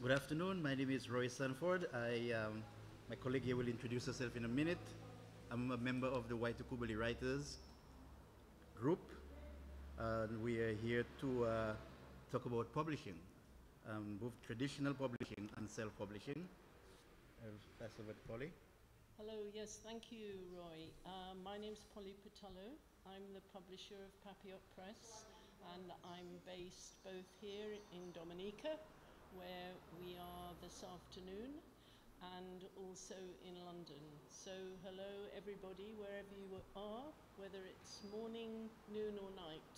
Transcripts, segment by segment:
Good afternoon. My name is Roy Sanford. I, um, my colleague here will introduce herself in a minute. I'm a member of the Waitukubuli Writers Group. and we are here to uh, talk about publishing, um, both traditional publishing and self-publishing. Pass over to Polly. Hello, yes, thank you, Roy. Um, my name's Polly Patullo. I'm the publisher of Papillote Press, and I'm based both here in Dominica, where we are this afternoon, and also in London. So, hello, everybody, wherever you are, whether it's morning, noon, or night.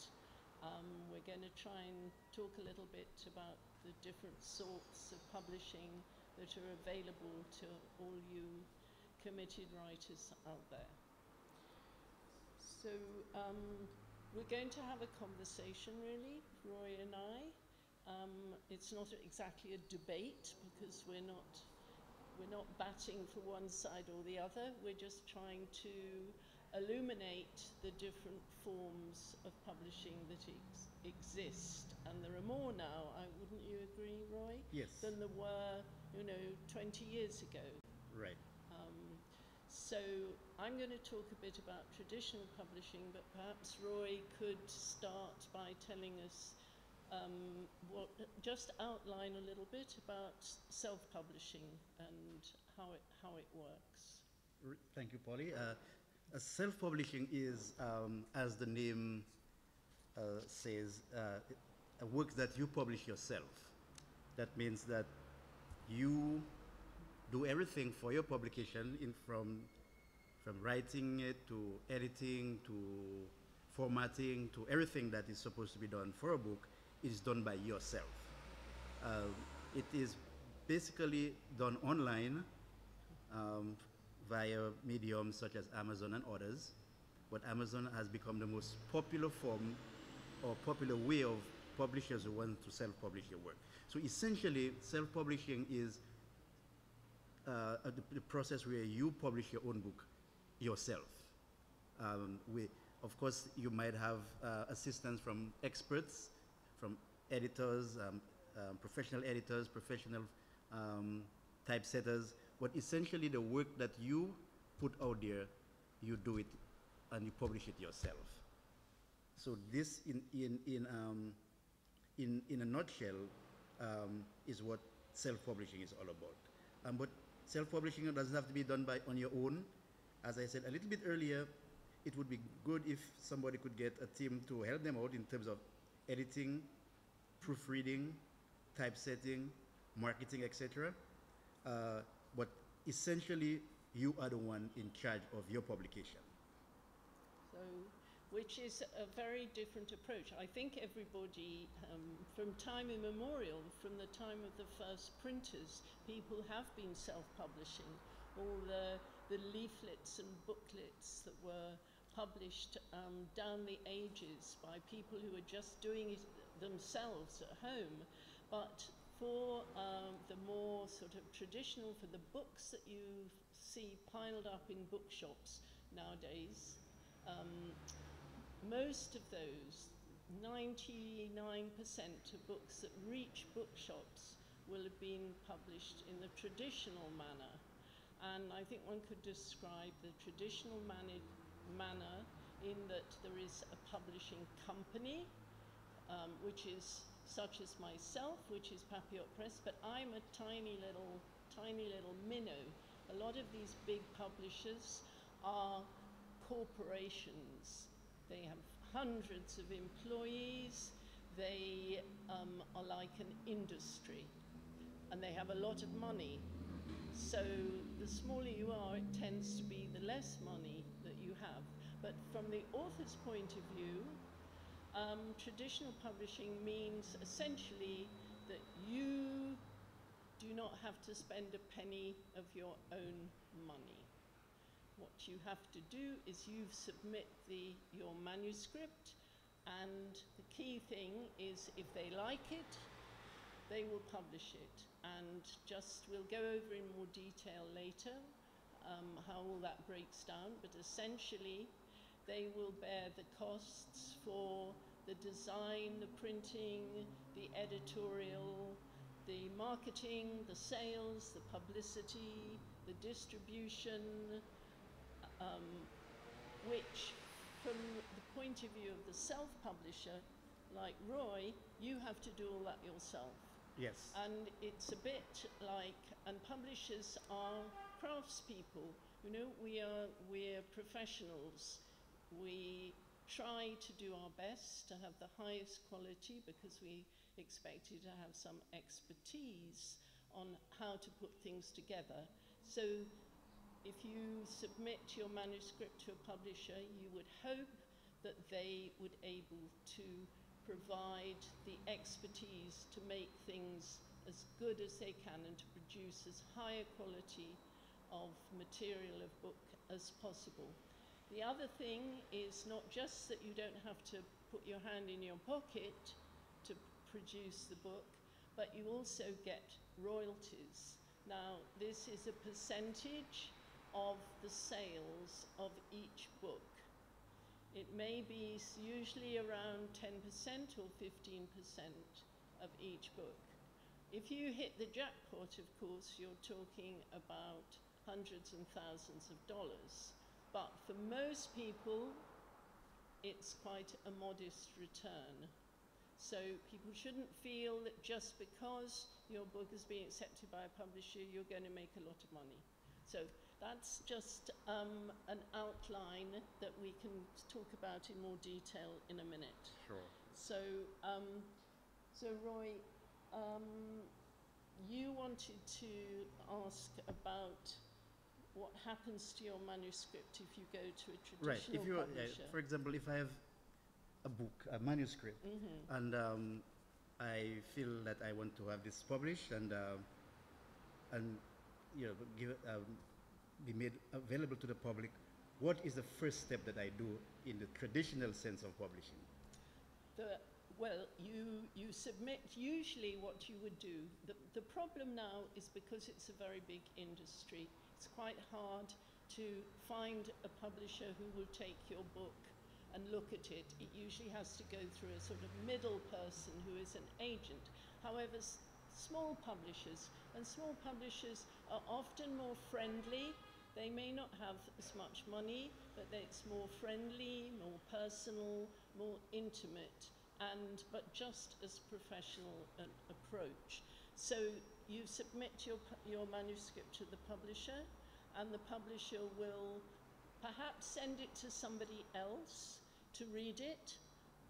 Um, we're going to try and talk a little bit about the different sorts of publishing that are available to all you committed writers out there. So um, we're going to have a conversation, really, Roy and I. Um, it's not exactly a debate because we're not we're not batting for one side or the other. We're just trying to illuminate the different forms of publishing that ex- exist, and there are more now. I wouldn't you agree, Roy? Yes. Than there were, you know, 20 years ago. Right. Um, so I'm going to talk a bit about traditional publishing, but perhaps Roy could start by telling us um, just outline a little bit about self-publishing and how it how it works. Thank you, Polly. Uh, uh, self-publishing is, um, as the name uh, says, uh, a work that you publish yourself. That means that you do everything for your publication, in from from writing it to editing to formatting to everything that is supposed to be done for a book is done by yourself. Uh, it is basically done online um, via mediums such as Amazon and others. But Amazon has become the most popular form or popular way of publishers who want to self-publish their work. So essentially, self-publishing is uh, the, the process where you publish your own book yourself. Um, we, of course, you might have uh, assistance from experts, from editors, um, um, professional editors, professional um, typesetters, but essentially the work that you put out there, you do it and you publish it yourself. So this, in, in, in, um, in, in a nutshell, um, is what self-publishing is all about. Um, but self-publishing doesn't have to be done by, on your own. As I said a little bit earlier, it would be good if somebody could get a team to help them out in terms of editing, proofreading, typesetting, marketing, etc. Uh, but essentially, you are the one in charge of your publication. So, which is a very different approach. I think everybody, um, from time immemorial, from the time of the first printers, people have been self-publishing. All the, the leaflets and booklets that were published um, down the ages by people who are just doing it themselves at home. But for um, the more sort of traditional, for the books that you see piled up in bookshops nowadays, um, most of those, 99% of books that reach bookshops will have been published in the traditional manner. And I think one could describe the traditional manner, manner in that there is a publishing company, um, which is such as myself, which is Papillote Press, but I'm a tiny little, tiny little minnow. A lot of these big publishers are corporations. They have hundreds of employees. They um, are like an industry, and they have a lot of money. So the smaller you are, it tends to be the less money. But from the author's point of view, um, traditional publishing means essentially that you do not have to spend a penny of your own money. What you have to do is you submit the, your manuscript, and the key thing is if they like it, they will publish it. And just we'll go over in more detail later um, how all that breaks down, but essentially they will bear the costs for the design, the printing, the editorial, the marketing, the sales, the publicity, the distribution, um, which, from the point of view of the self publisher, like Roy, you have to do all that yourself. Yes. And it's a bit like, and publishers are craftspeople. You know, we are we're professionals. We try to do our best to have the highest quality because we expect you to have some expertise on how to put things together. So if you submit your manuscript to a publisher, you would hope that they would able to provide the expertise to make things as good as they can and to produce as high a quality of material of book as possible. The other thing is not just that you don't have to put your hand in your pocket to produce the book, but you also get royalties. Now, this is a percentage of the sales of each book. It may be usually around 10% or 15% of each book. If you hit the jackpot, of course, you're talking about hundreds and thousands of dollars. But for most people, it's quite a modest return. So people shouldn't feel that just because your book is being accepted by a publisher, you're going to make a lot of money. So that's just um, an outline that we can talk about in more detail in a minute. Sure. So, um, so Roy, um, you wanted to ask about what happens to your manuscript if you go to a Right. traditional If you, uh, publisher. for example, if I have a book, a manuscript, Mhm. and um, I feel that I want to have this published and um and you know give it, um, be made available to the public, what is the first step that I do in the traditional sense of publishing? The, well, you, you submit usually what you would do. The, the problem now is because it's a very big industry, it's quite hard to find a publisher who will take your book and look at it. It usually has to go through a sort of middle person who is an agent. However, small publishers, and small publishers are often more friendly. They may not have as much money, but it's more friendly, more personal, more intimate, and but just as professional an approach. So you submit your your manuscript to the publisher, and the publisher will perhaps send it to somebody else to read it.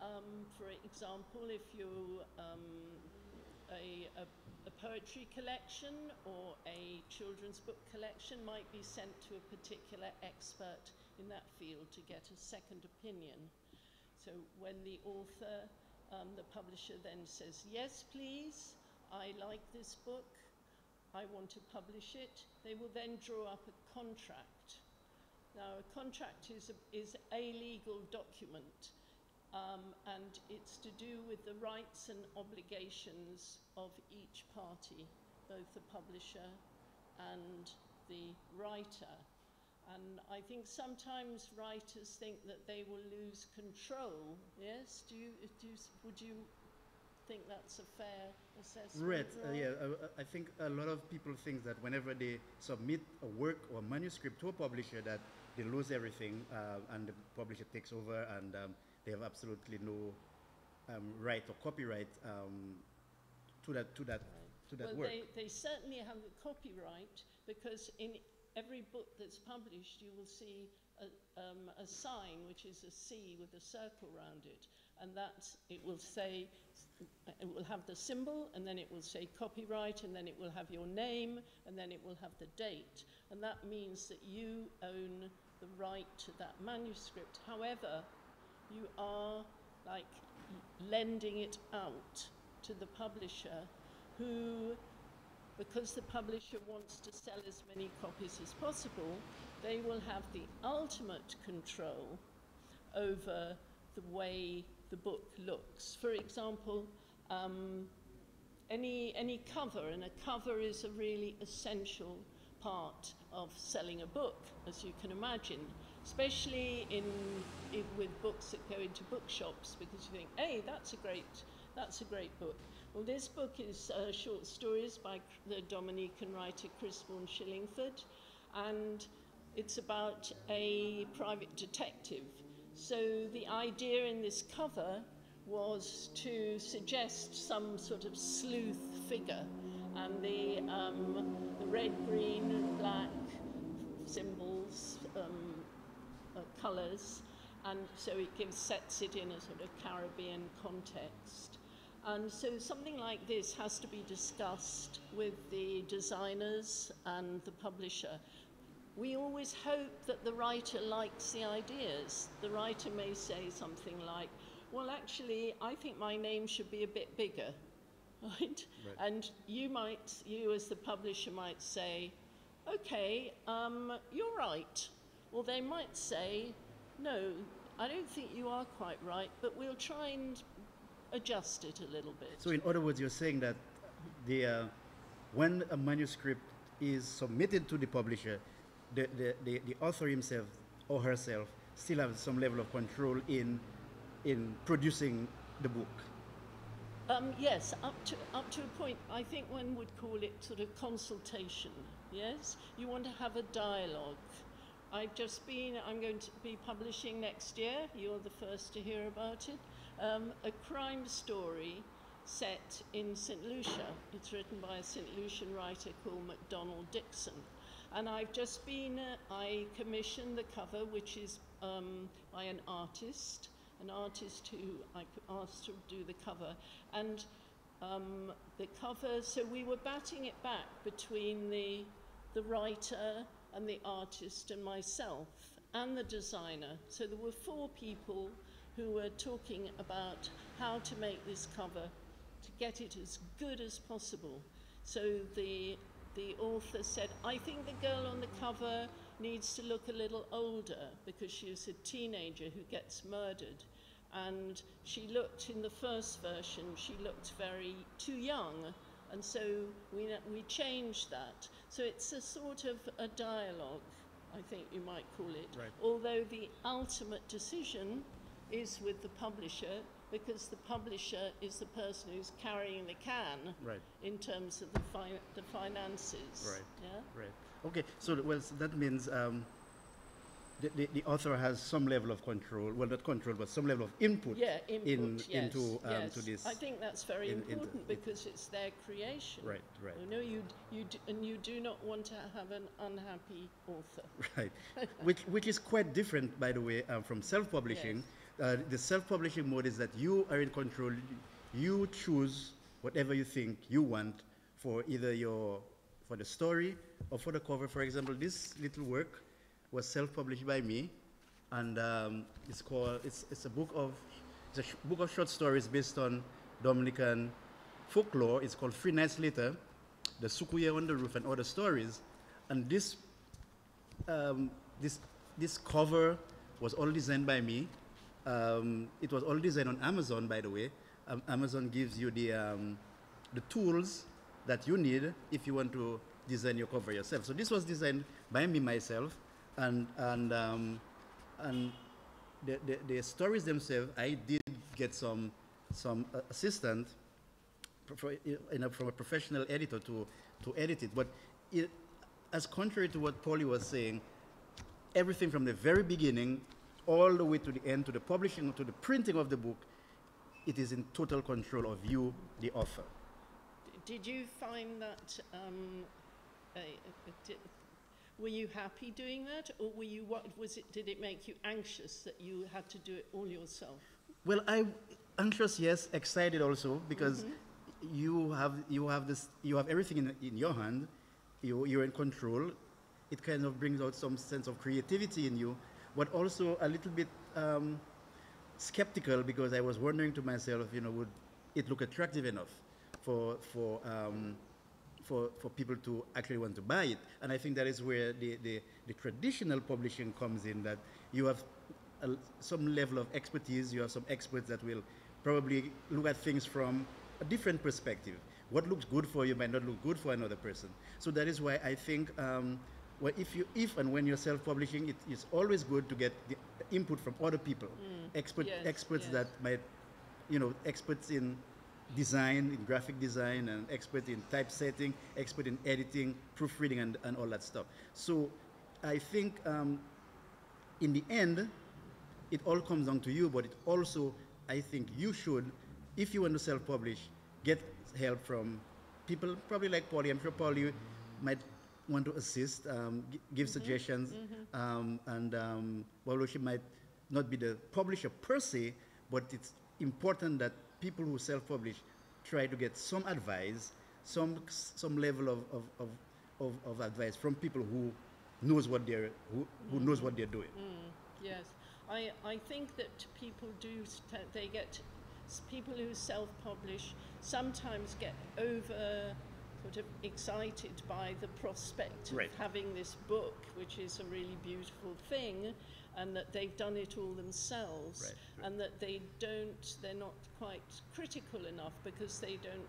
Um, for example, if you um, a, a, a poetry collection or a children's book collection might be sent to a particular expert in that field to get a second opinion. So when the author, um, the publisher then says, yes, please, I like this book, I want to publish it, they will then draw up a contract. Now, a contract is a, is a legal document um, and it's to do with the rights and obligations of each party, both the publisher and the writer. And I think sometimes writers think that they will lose control. Yes, do you, do you, would you think that's a fair assessment? Right. Uh, yeah. Uh, I think a lot of people think that whenever they submit a work or manuscript to a publisher, that they lose everything, uh, and the publisher takes over, and um, they have absolutely no um, right or copyright um, to that to that to that well, work. They, they certainly have the copyright because in every book that's published, you will see a, um, a sign which is a C with a circle around it, and that it will say, it will have the symbol, and then it will say copyright, and then it will have your name, and then it will have the date, and that means that you own the right to that manuscript. However, you are like lending it out to the publisher who, because the publisher wants to sell as many copies as possible, they will have the ultimate control over the way the book looks. For example, um, any, any cover, and a cover is a really essential part of selling a book, as you can imagine, especially in, in with books that go into bookshops, because you think, hey, that's a great That's a great book. Well, this book is uh, short stories by the Dominican writer Chris Vaughan Shillingford, and it's about a private detective. So the idea in this cover was to suggest some sort of sleuth figure, and the, um, the red, green, and black symbols, um, uh, colours, and so it gives sets it in a sort of Caribbean context. And so something like this has to be discussed with the designers and the publisher. We always hope that the writer likes the ideas. The writer may say something like, well, actually, I think my name should be a bit bigger, right? Right. And you might, you as the publisher might say, okay, um, you're right. Or they might say, no, I don't think you are quite right, but we'll try and adjust it a little bit. So in other words, you're saying that the, uh, when a manuscript is submitted to the publisher, the, the, the, the author himself or herself still have some level of control in, in producing the book. Um, yes, up to up to a point. I think one would call it sort of consultation. Yes, you want to have a dialogue. I've just been. I'm going to be publishing next year. You're the first to hear about it. Um, a crime story set in St Lucia. It's written by a St Lucian writer called MacDonald Dixon. And I've just been, uh, I commissioned the cover, which is um, by an artist, an artist who I asked to do the cover. And um, the cover, so we were batting it back between the, the writer and the artist and myself and the designer. So there were four people who were talking about how to make this cover to get it as good as possible. So the the author said, I think the girl on the cover needs to look a little older because she's a teenager who gets murdered. And she looked in the first version, she looked very too young. And so we, we changed that. So it's a sort of a dialogue, I think you might call it. Right. Although the ultimate decision is with the publisher because the publisher is the person who's carrying the can Right. in terms of the, fi- the finances. Right. Yeah. Right. Okay. So well, so that means um, the, the, the author has some level of control. Well, not control, but some level of input. Yeah, input, in, yes, into um, yes. to this. I think that's very in- important because it's their creation. Right. Right. You know, you, you d- and you do not want to have an unhappy author. Right, which, which is quite different, by the way, um, from self-publishing. Uh, the self-publishing mode is that you are in control. You choose whatever you think you want for either your for the story or for the cover. For example, this little work was self-published by me, and um, it's called it's, it's a book of it's a book of short stories based on Dominican folklore. It's called Three Nights Later, The Sukuye on the Roof, and other stories. And this um, this this cover was all designed by me. Um, it was all designed on Amazon, by the way. Um, Amazon gives you the um, the tools that you need if you want to design your cover yourself. So this was designed by me myself, and and um, and the, the, the stories themselves, I did get some some uh, assistant a, from a professional editor to, to edit it. But it, as contrary to what Polly was saying, everything from the very beginning all the way to the end, to the publishing, to the printing of the book, it is in total control of you, the author. Did you find that? Um, a, a were you happy doing that, or were you? What was it? Did it make you anxious that you had to do it all yourself? Well, I anxious, yes, excited also because you have you have this you have everything in, in your hand. You you're in control. It kind of brings out some sense of creativity in you, but also a little bit um, skeptical because I was wondering to myself, you know, would it look attractive enough for for um, for, for people to actually want to buy it. And I think that is where the, the, the traditional publishing comes in, that you have a, some level of expertise, you have some experts that will probably look at things from a different perspective. What looks good for you might not look good for another person. So that is why I think um, well, if, you, if and when you're self-publishing, it is always good to get the input from other people, expert, Yes, experts yes. that might, you know, experts in design, in graphic design, and expert in typesetting, expert in editing, proofreading, and, and all that stuff. So I think um, in the end, it all comes down to you, but it also, I think you should, if you want to self-publish, get help from people probably like Polly. I'm sure Polly might want to assist, um, gi- give suggestions, Um, and um, she might not be the publisher per se, but it's important that people who self-publish try to get some advice, some some level of, of, of, of, of advice from people who knows what they're who, who knows what they're doing. Yes, I, I think that people do, they get, people who self-publish sometimes get over sort of excited by the prospect of Right. having this book, which is a really beautiful thing, and that they've done it all themselves, Right, right. and that they don't, they're not quite critical enough because they don't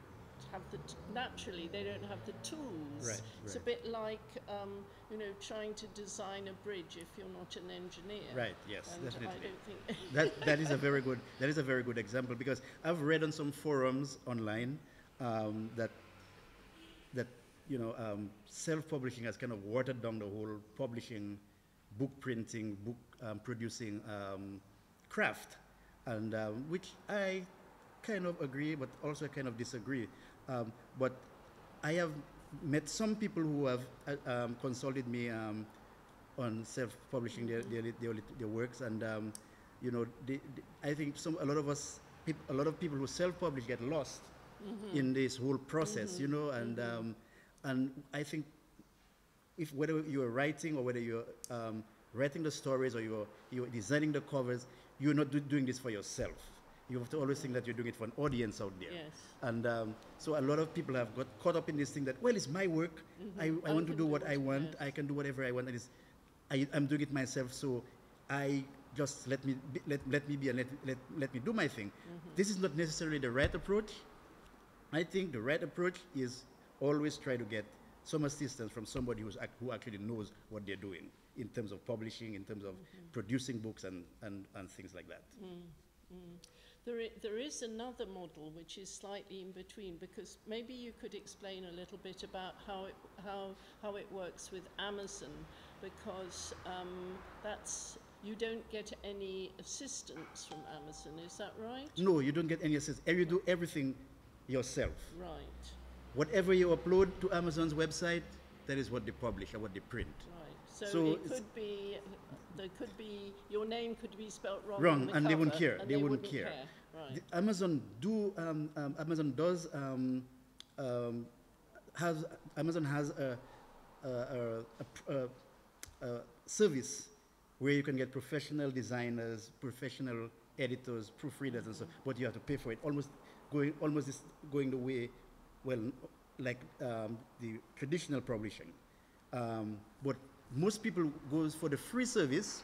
have the, t- naturally, they don't have the tools. Right, It's a bit like, um, you know, trying to design a bridge if you're not an engineer. Right, yes, And definitely. I don't think. that that is a very good that is a very good example because I've read on some forums online um, that you know um, self-publishing has kind of watered down the whole publishing, book printing, book um, producing um, craft, and um, which I kind of agree, but also kind of disagree. Um, but I have met some people who have uh, um, consulted me um, on self-publishing their, their, their, their works, and um, you know, they, they- I think some a lot of us, a lot of people who self-publish get lost in this whole process, you know, and um, and I think if whether you're writing or whether you're um, writing the stories or you're you're designing the covers, you're not do, doing this for yourself. You have to always think that you're doing it for an audience out there. Yes. And um, so a lot of people have got caught up in this thing that, well, it's my work. I, I I want to do what I want. yes. I can do whatever I want. And it's, I, I'm doing it myself. So I just let me be, let, let me be and let, let, let me do my thing. This is not necessarily the right approach. I think the right approach is always try to get some assistance from somebody who's ac- who actually knows what they're doing in terms of publishing, in terms of mm-hmm. producing books and, and, and things like that. Mm, mm. There, i- there is another model which is slightly in between because maybe you could explain a little bit about how it, how, how it works with Amazon because um, that's, you don't get any assistance from Amazon, is that right? No, you don't get any assistance. Eh, you do everything yourself. Right, Whatever you upload to Amazon's website, that is what they publish or what they print. right. So, So it could be, there could be, your name could be spelt wrong Wrong, on the and they wouldn't care. and They wouldn't care. Right. The Amazon do um, um, Amazon does um, um, has Amazon has a, a, a, a service where you can get professional designers, professional editors, proofreaders, and so. But you have to pay for it. Almost going almost going the way, well, like um, the traditional publishing. Um, but most people goes for the free service,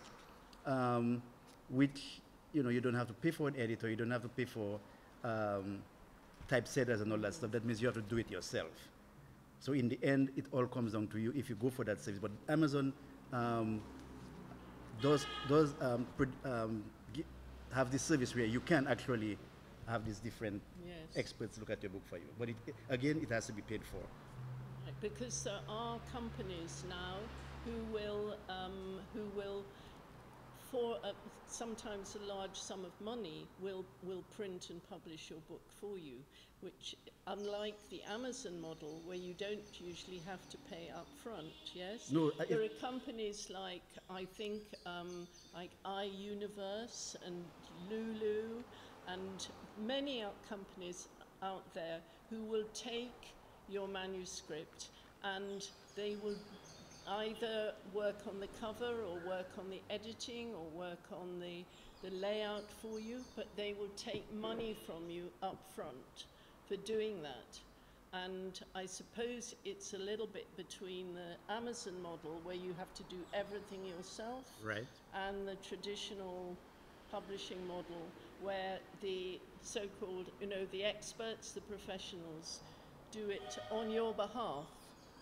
um, which you know you don't have to pay for an editor, you don't have to pay for um, typesetters and all that stuff. That means you have to do it yourself. So in the end, it all comes down to you if you go for that service. But Amazon um, does does um, have this service where you can actually have these different Yes. experts look at your book for you. But it, again, it has to be paid for. Right, Because there are companies now who will, um, who will, for a, sometimes a large sum of money, will, will print and publish your book for you, which, unlike the Amazon model, where you don't usually have to pay up front, yes? No, I- There are companies like, I think, um, like iUniverse and Lulu, and many companies out there who will take your manuscript and they will either work on the cover or work on the editing or work on the, the layout for you, but they will take money from you up front for doing that. And I suppose it's a little bit between the Amazon model where you have to do everything yourself Right. and the traditional publishing model where the so-called, you know, the experts, the professionals do it on your behalf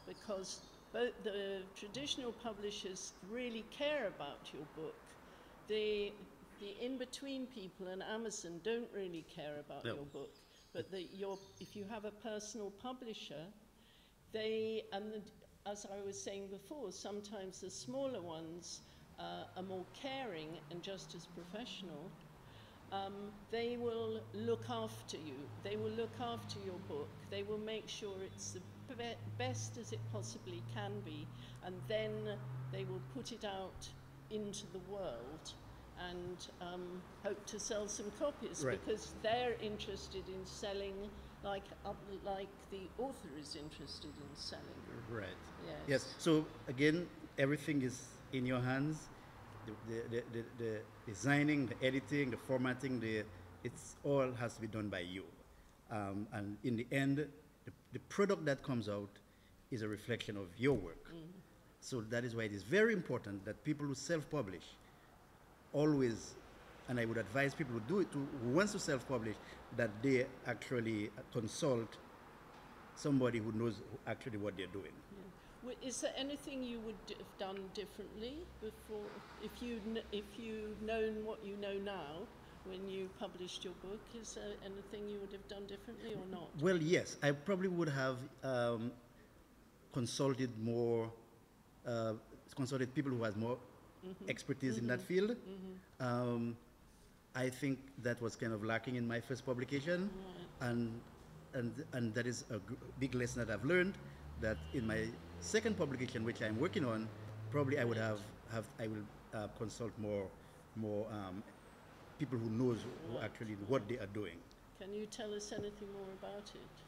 because both the traditional publishers really care about your book. The, the in-between people and Amazon don't really care about No. your book. but the, your, if you have a personal publisher, they, and the, as I was saying before, sometimes the smaller ones uh, are more caring and just as professional. Um, they will look after you. They will look after your book. They will make sure it's the be- best as it possibly can be, and then they will put it out into the world and um, hope to sell some copies Right. because they're interested in selling like up, like the author is interested in selling. Right. Yes. Yes. So again, everything is in your hands. The, the, the, the, designing, the editing, the formatting, the it's all has to be done by you. Um, and in the end, the, the product that comes out is a reflection of your work. So that is why it is very important that people who self-publish always, and I would advise people who do it, to, who wants to self-publish, that they actually consult somebody who knows actually what they're doing. Is there anything you would have done differently before, if you if you'd known what you know now when you published your book? Is there anything you would have done differently or not? Well, yes, I probably would have um, consulted more, uh, consulted people who had more expertise in that field. Um, I think that was kind of lacking in my first publication, and and and that is a big lesson that I've learned. That in my second publication, which I'm working on, probably I would have have I will uh, consult more more um, people who knows who actually what they are doing. Can you tell us anything more about it?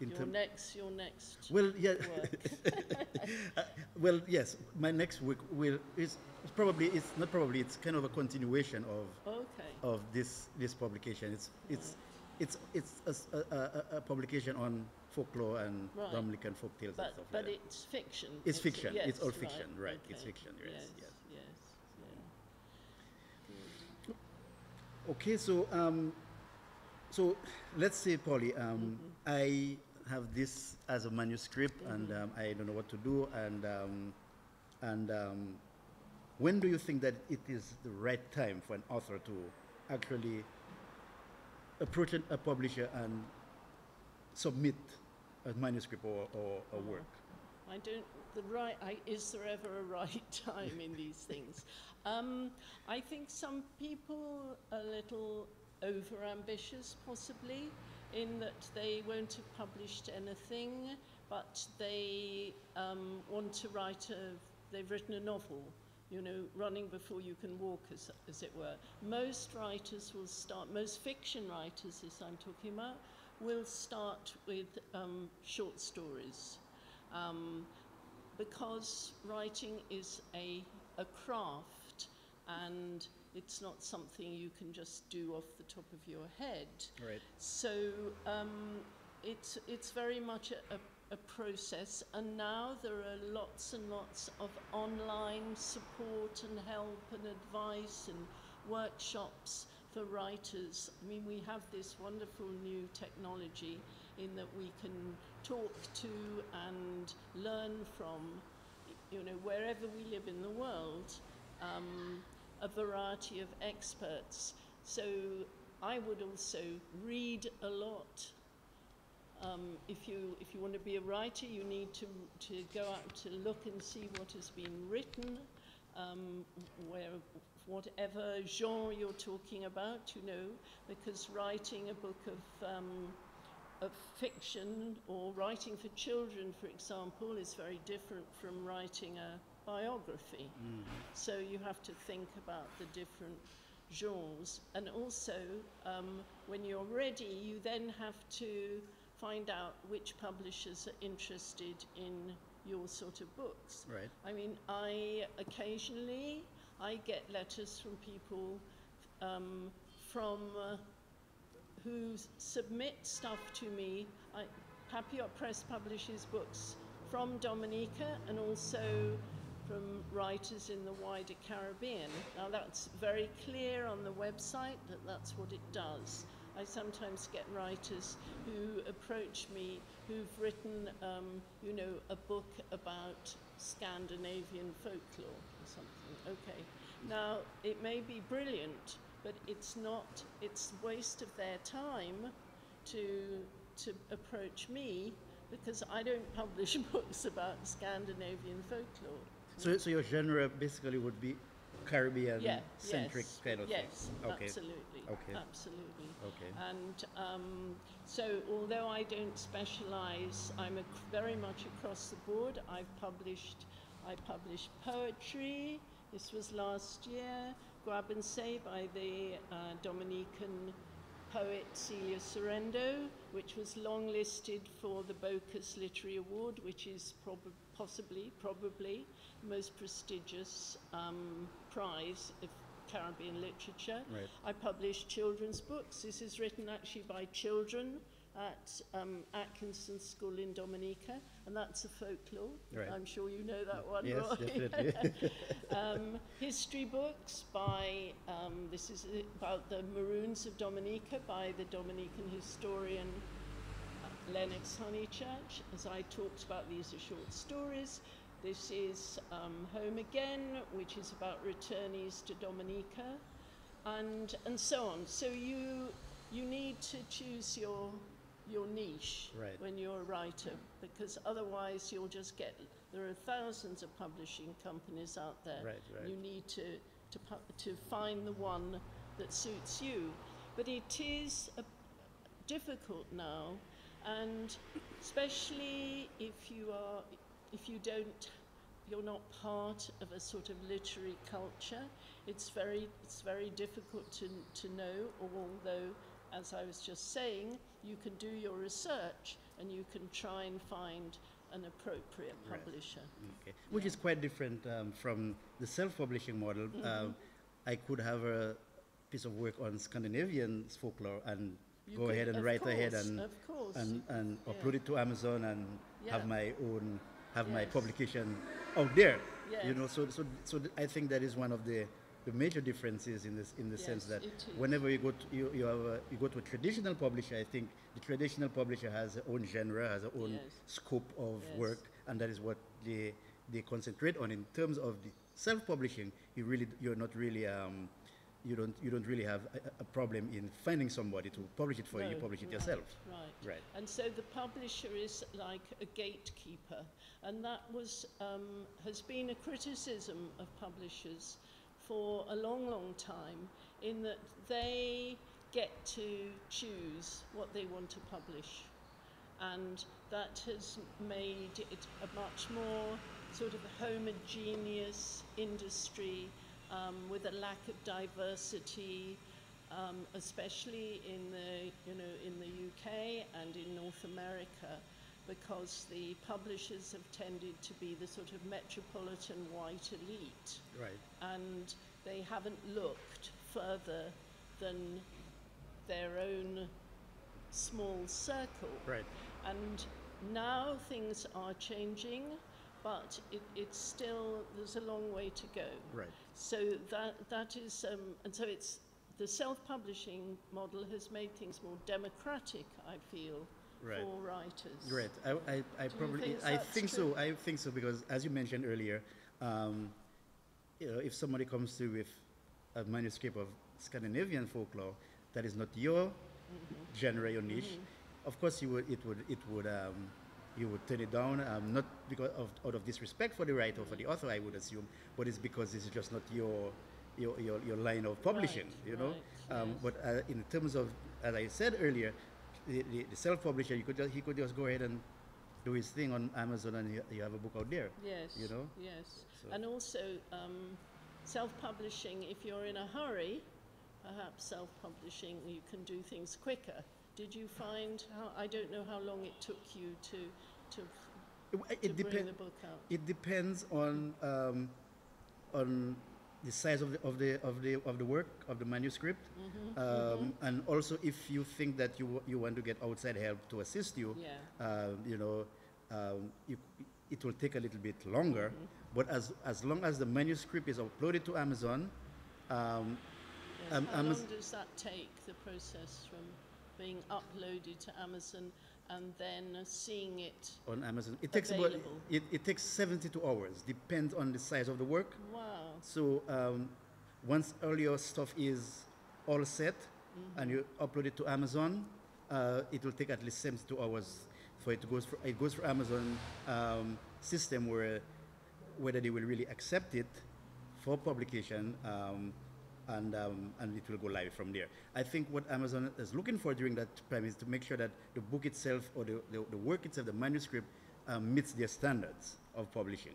In your next, your next Well, yeah. Uh, well, yes. My next work will is it's probably it's not probably it's kind of a continuation of Okay. of this this publication. It's it's it's it's a, a- a- publication on folklore and Right. Dominican folk tales and But, stuff but like that. it's fiction. It's is it? fiction. It's all fiction, right. It's okay. fiction, yes, Yes. yes. Yes. Okay, so um, so let's say, Polly, um, I have this as a manuscript, and um, I don't know what to do, and um, and um, when do you think that it is the right time for an author to actually approach a publisher and submit a manuscript or, or a work? I don't. The right. I, is there ever a right time in these things? Um, I think some people are a little over ambitious, possibly, in that they won't have published anything, but they um, want to write a. They've written a novel. You know, running before you can walk, as, as it were. Most writers will start. Most fiction writers, as I'm talking about, will start with um, short stories um, because writing is a, a craft and it's not something you can just do off the top of your head. Right. So um, it's, it's very much a, a, a process, and now there are lots and lots of online support and help and advice and workshops for writers. I mean, we have this wonderful new technology in that we can talk to and learn from, you know, wherever we live in the world, um, a variety of experts. So I would also read a lot. Um, if you if you want to be a writer, you need to to go out to look and see what has been written, um, where whatever genre you're talking about, you know, because writing a book of um, of fiction or writing for children, for example, is very different from writing a biography. So you have to think about the different genres. And also, um, when you're ready, you then have to find out which publishers are interested in your sort of books. Right. I mean, I occasionally I get letters from people um, from uh, who submit stuff to me. I, Papillote Press publishes books from Dominica and also from writers in the wider Caribbean. Now that's very clear on the website that that's what it does. I sometimes get writers who approach me who've written, um, you know, a book about Scandinavian folklore or something. Okay. Now, it may be brilliant, but it's not, it's waste of their time to to approach me because I don't publish books about Scandinavian folklore. So, so your genre basically would be Caribbean Yeah, centric yes, kind of yes, thing. Okay. absolutely, Okay. absolutely. Okay. And um, so, although I don't specialize, I'm a, very much across the board. I've published, I published poetry. This was last year. Guabancex by the uh, Dominican poet Celia Sorhaindo, which was longlisted for the Bocas Literary Award, which is prob- possibly, probably, the most prestigious um, prize of Caribbean literature. Right. I publish children's books. This is written actually by children at um, Atkinson School in Dominica, and that's a folklore. Right. I'm sure you know that one, Yes, Roy. definitely. um, history books by, um, this is about the Maroons of Dominica by the Dominican historian uh, Lennox Honeychurch. As I talked about, these are short stories. This is um, Home Again, which is about returnees to Dominica, and, and so on. So you, you need to choose your, your niche Right. when you're a writer, because otherwise you'll just get, there are thousands of publishing companies out there. Right, right. You need to, to, to find the one that suits you. But it is a, difficult now, and especially if you are, if you don't, you're not part of a sort of literary culture. It's very, it's very difficult to, to know. Although, as I was just saying, you can do your research and you can try and find an appropriate Right. publisher. Okay. Which is quite different um, from the self-publishing model. Mm-hmm. Um, I could have a piece of work on Scandinavian folklore and You go could- ahead and write ahead and of course. and, and Yeah. upload it to Amazon and have my own have my publication out there. You know, so so so th- I think that is one of the the major differences in this in the sense that whenever you go to you, you have a, you go to a traditional publisher, I think the traditional publisher has their own genre, has their own Yes. scope of Yes. work, and that is what they they concentrate on. In terms of the self-publishing, you really you're not really um, you don't you don't really have a, a problem in finding somebody to publish it for you. You publish it right, yourself. Right. Right. And so the publisher is like a gatekeeper, and that was um, has been a criticism of publishers for a long, long time, in that they get to choose what they want to publish, and that has made it a much more sort of homogeneous industry um, with a lack of diversity, um, especially in the you know in the UK and in North America, because the publishers have tended to be the sort of metropolitan white elite, Right. and they haven't looked further than their own small circle. Right. And now things are changing, but it, it's still, there's a long way to go. Right. So that, that is, um, and so it's, the self-publishing model has made things more democratic, I feel, Right. for writers. Right. I, I, I probably, think I think true? so. I think so because, as you mentioned earlier, um, you know, if somebody comes through with a manuscript of Scandinavian folklore that is not your Mm-hmm. genre, your niche, of course, you would, it would, it would, um, you would turn it down. Um, not because of out of disrespect for the writer or for the author, I would assume, but it's because this is just not your, your, your, your line of publishing. Right, you know. right, Um, yes. But uh, in terms of, as I said earlier, the, the, the self-publisher, you could just, he could just go ahead and do his thing on Amazon, and you, you have a book out there. Yes. You know? Yes. So- And also, um, self-publishing, if you're in a hurry, perhaps self-publishing, you can do things quicker. Did you find how, I don't know how long it took you to, to, It, to it, bring the book out? it depends on um, on the size of the, of the of the of the work of the manuscript, Mm-hmm, um, and also if you think that you you want to get outside help to assist you, Yeah. um, you know, um, you, it will take a little bit longer. Mm-hmm. But as as long as the manuscript is uploaded to Amazon, um. Um, How Amaz- long does that take, the process from being uploaded to Amazon and then seeing it? on Amazon, it takes about it, it takes 72 hours. Depends on the size of the work. Wow. So um, once all your stuff is all set and you upload it to Amazon, uh, it will take at least 72 hours for it to go through. It goes through Amazon um, system where whether they will really accept it for publication. Um, and, um, and it will go live from there. I think what Amazon is looking for during that time is to make sure that the book itself or the, the, the work itself, the manuscript, um, meets their standards of publishing.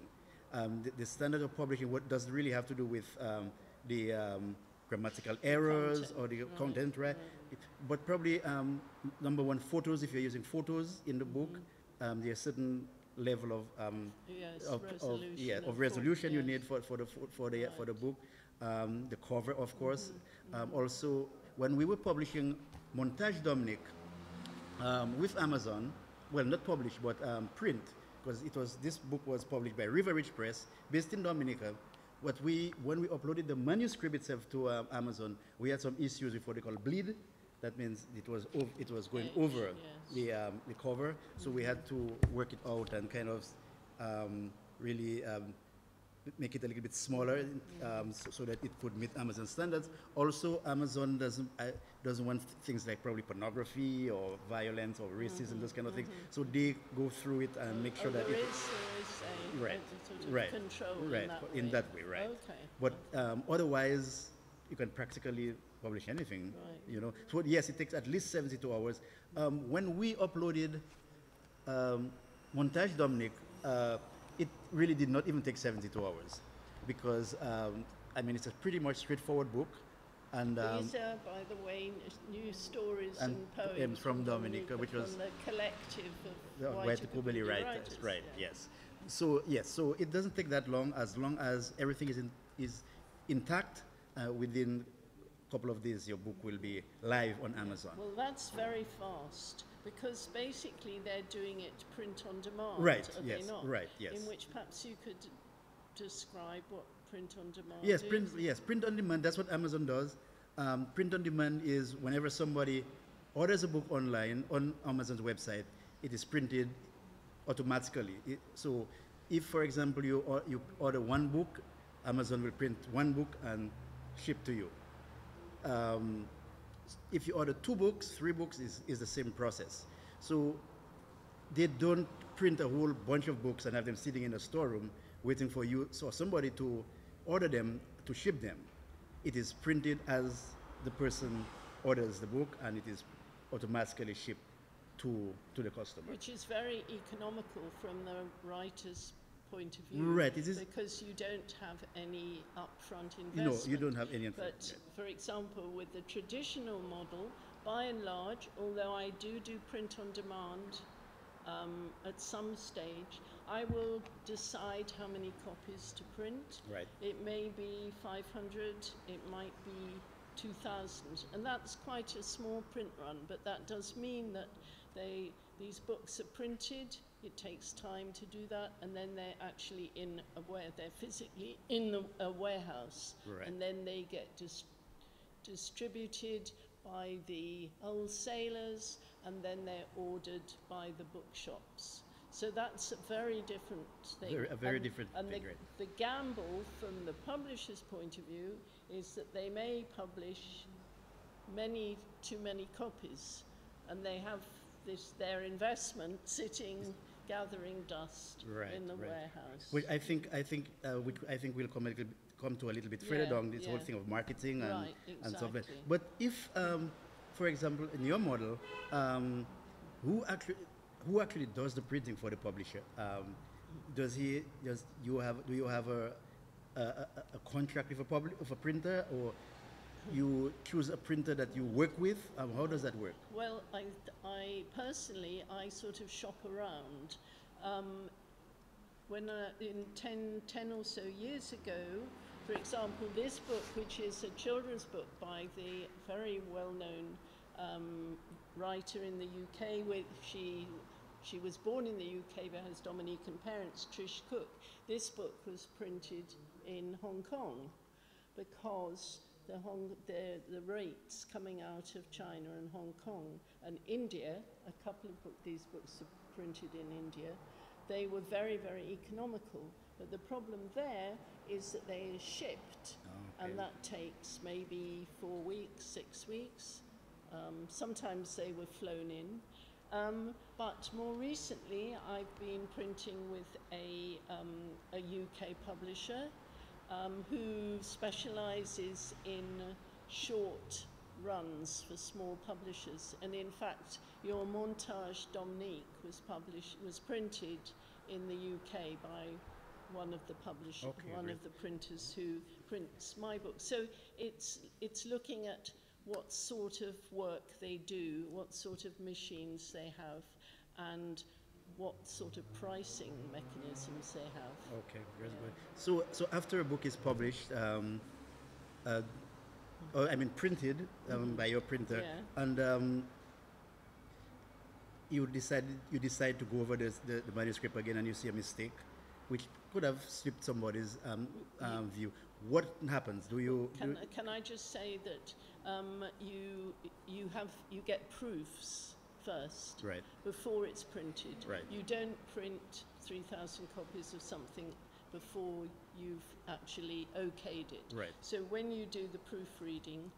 Um, the, the standard of publishing what doesn't really have to do with um, the um, grammatical errors content, or the right, content, right? right. It- but probably um, number one, photos. If you're using photos in the book, um, there's a certain level of um, Yes, of, of resolution. yeah of of fo- resolution you yes. need for, for the for the for the book um, the cover of course um, also when we were publishing Montage Dominic um, with Amazon well not published but um, print because it was this book was published by River Ridge Press based in Dominica what we when we uploaded the manuscript itself to um, Amazon we had some issues with what they call bleed that means it was ov- it was going Edge, over yes. the um, the cover. So we had to work it out and kind of um, really um, make it a little bit smaller um, so, so that it could meet Amazon standards. Also, Amazon doesn't uh, doesn't want things like probably pornography or violence or racism, those kind of things. So they go through it and make sure oh, that it. is, a, Right, a sort of right, control right, in that in way. that way, right. Okay. But um, otherwise, you can practically publish anything. Right. You know. So yes, it takes at least 72 hours. Um, when we uploaded um, Montage Dominic, uh, it really did not even take 72 hours because um, I mean it's a pretty much straightforward book, and um, These are, by the way, new stories and and, poems poems from Dominica, which was from the collective of White Waitukubuli Kubeli writers, writers. right? yeah. Yes. So yes, so it doesn't take that long as long as everything is in, is intact uh, within a couple of days. Your book will be live on Amazon. Well, that's very fast because basically they're doing it print on demand. Right, yes, right, yes. In which perhaps you could describe what print on demand Yes, is. print. Yes, print on demand. That's what Amazon does. Um, print on demand is whenever somebody orders a book online on Amazon's website, it is printed automatically. It- so, if, for example, you or, you order one book, Amazon will print one book and ship to you. Um, if you order two books, three books is, is the same process. So they don't print a whole bunch of books and have them sitting in a storeroom waiting for you so somebody to order them to ship them. It is printed as the person orders the book and it is automatically shipped to, to the customer. Which is very economical from the writer's point of view. Right, it is- Because you don't have any upfront You know, investment. you don't have any upfront. But, for example, with the traditional model, by and large, although I do do print on demand um, at some stage, I will decide how many copies to print. Right. It may be 500, it might be 2,000, and that's quite a small print run, but that does mean that they, these books are printed, it takes time to do that, and then they're actually in a where they're physically in the, a warehouse, Right. and then they get dis- distributed by the wholesalers, and then they're ordered by the bookshops. So that's a very different thing. Very- a very And- different and thing, the, right. the gamble from the publisher's point of view is that they may publish many too many copies and they have this their investment sitting gathering dust Right, in the right. warehouse. Which I think I think uh, which I think we'll come a little, bit- come to a little bit further Yeah, down this whole thing of marketing and Right, and stuff like. exactly. But if, um, for example, in your model, um, who actually who actually does the printing for the publisher? Um, does he does you have do you have a a, a, a contract with a public with a printer or you choose a printer that you work with? Um, how does that work? Well, I, I personally, I sort of shop around. Um, when uh, in 10, 10 or so years ago, for example, this book, which is a children's book by the very well-known um, writer in the UK, with she she was born in the UK but has Dominican parents, Trish Cooke. This book was printed in Hong Kong because the, Hong, the, the rates coming out of China and Hong Kong and India, a couple of book, these books are printed in India, they were very, very economical. But the problem there is that they are shipped, okay. and that takes maybe four weeks, six weeks. Um, sometimes they were flown in. Um, but more recently, I've been printing with a, um, a UK publisher um, who specialises in short runs for small publishers. And in fact, your montage Dominique was published, was printed in the UK by one of the publishers, Okay, one great. of the printers who prints my book. So it's it's looking at what sort of work they do, what sort of machines they have, and what sort of pricing mechanisms they have. Okay, very Yeah. good. So, so after a book is published, um, uh, or, I mean printed um, by your printer, Yeah. and um, you decide you decide to go over this, the, the manuscript again, and you see a mistake, which could have slipped somebody's um, um, view. What happens? Do you? Can, do, can I just say that um, you you have you get proofs first right. before it's printed. Right. You don't print 3,000 copies of something before you've actually okayed it. Right. So when you do the proofreading,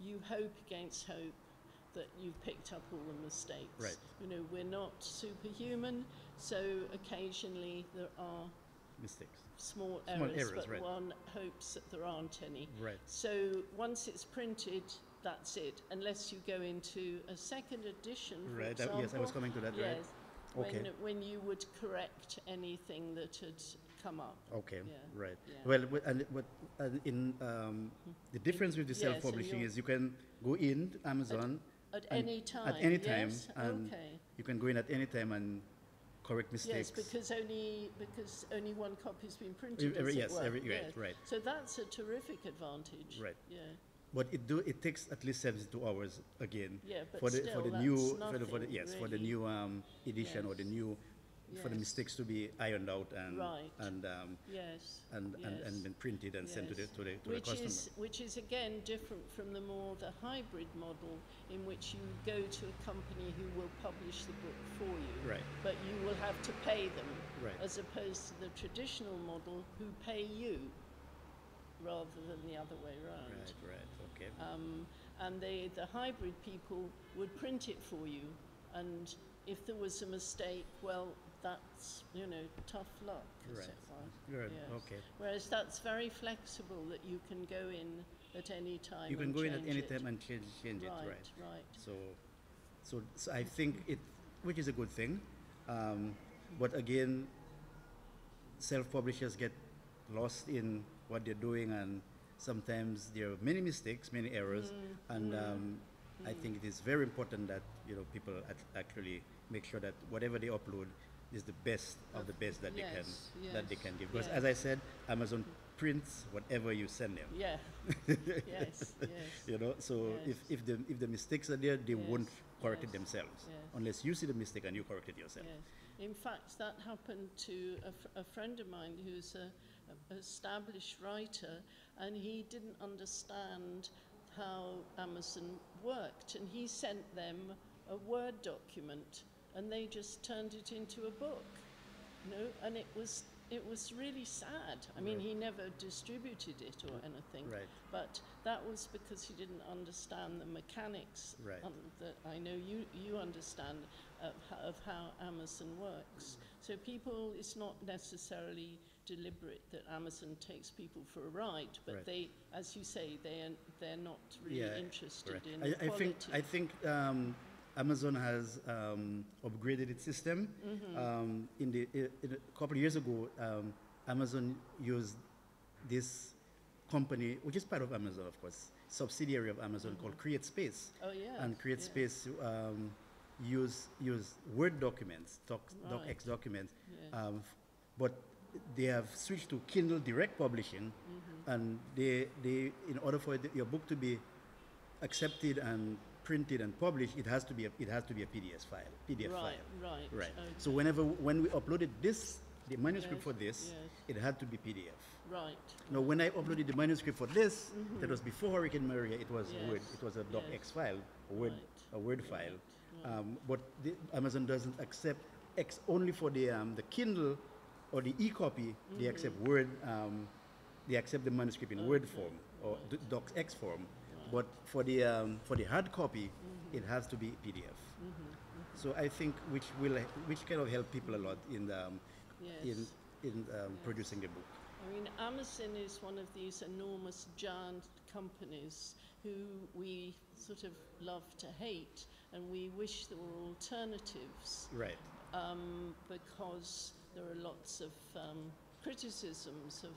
you hope against hope that you've picked up all the mistakes. Right. You know, we're not superhuman, so occasionally there are Mistakes. small, Small errors, errors, but right. one hopes that there aren't any. Right. So once it's printed, that's it, unless you go into a second edition, for Right. Example. yes, I was coming to that. Yes, Right. Okay. when, when you would correct anything that had come up. Okay. Yeah, Right. yeah. Well, wi- and what and in um, the difference with the Yes, self-publishing is you can go in Amazon At And any time. at any time, yes? and okay. You can go in at any time and correct mistakes. Yes, because only because only one copy's been printed. Every- as it yes, every- right, yes. right. So that's a terrific advantage. Right. Yeah. But it do it takes at least seventy-two hours again Yeah, for the for the new for the, for the yes for the new um, edition or the Yes. new for the mistakes to be ironed out and Right. and um, Yes. and, and yes. and then printed and sent to the Yes. to the to which the customer. is which is again different from the more the hybrid model in which you go to a company who will publish the book for you Right. but you will have to pay them Right. as opposed to the traditional model who pay you rather than the other way around Right. Right. Okay. um, and they, the hybrid people would print it for you and if there was a mistake well that's you know tough luck Right. it. Good. yes. Okay. Whereas that's very flexible that you can go in at any time. You can and go in at any it. time and change change right, it. Right. right. So, so, so I think it, which is a good thing. Um, but again, self-publishers get lost in what they're doing, and sometimes there are many mistakes, many errors, Mm, and um, I think it is very important that you know people act- actually make sure that whatever they upload is the best of the best that they Yes, can that they can give. Because yes. as I said, Amazon prints whatever you send them. Yeah. yes. Yes. You know, so if, Yes. if the if the mistakes are there, they won't Yes, correct it themselves yes. unless you see the mistake and you correct it yourself. Yes. In fact, that happened to a, fr- a friend of mine who's a, a established writer, and he didn't understand how Amazon worked, and he sent them a Word document, and they just turned it into a book. You know, and it was it was really sad. I mean, Right. he never distributed it or anything. Right. But that was because he didn't understand the mechanics Right. um, that I know you, you understand of, of how Amazon works. So people, it's not necessarily deliberate that Amazon takes people for a ride, but Right. they, as you say, they are, they're not really Yeah, interested Correct. in I, I think I think um, Amazon has um, upgraded its system. Mm-hmm. Um, in the in a couple of years ago, um, Amazon used this company, which is part of Amazon, of course, subsidiary of Amazon called CreateSpace. oh yeah. and Create yeah, Space um, use use Word documents, doc, Right. docx documents, Yeah. um, but they have switched to Kindle Direct Publishing, Mm-hmm. and they they in order for the, your book to be accepted and printed and published, it has to be a, it has to be a PDF file, PDF Right, file. right. Right. okay, So whenever when we uploaded this, the manuscript Yes, for this, yes. it had to be PDF. right. Now, when I uploaded the manuscript for this, that was before Hurricane Maria, it was Word. Mm-hmm. It was a docx yes. file, a Word, Right, a Word right, file. right. Um, but the, Amazon doesn't accept X only for the um, the Kindle or the e-copy. They accept Mm-hmm. Word. Um, they accept the manuscript in Word form or d- docx form. But for the um, for the hard copy, it has to be PDF. So I think which will which kind of help people a lot in the, um, in Yes. in um, producing the book. I mean, Amazon is one of these enormous giant companies who we sort of love to hate, and we wish there were alternatives Right. um, because there are lots of um, criticisms of